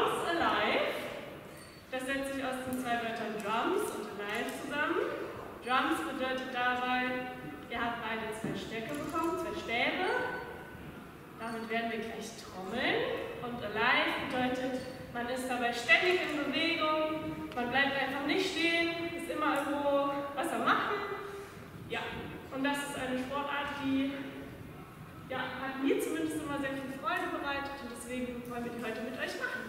Drums Alive. Das setzt sich aus den zwei Wörtern Drums und Alive zusammen. Drums bedeutet dabei, ihr habt beide zwei Stöcke bekommen, zwei Stäbe. Damit werden wir gleich trommeln. Und Alive bedeutet, man ist dabei ständig in Bewegung, man bleibt einfach nicht stehen, ist immer irgendwo was am Machen. Ja, und das ist eine Sportart, die ja, hat mir zumindest immer sehr viel Freude bereitet und deswegen wollen wir die heute mit euch machen.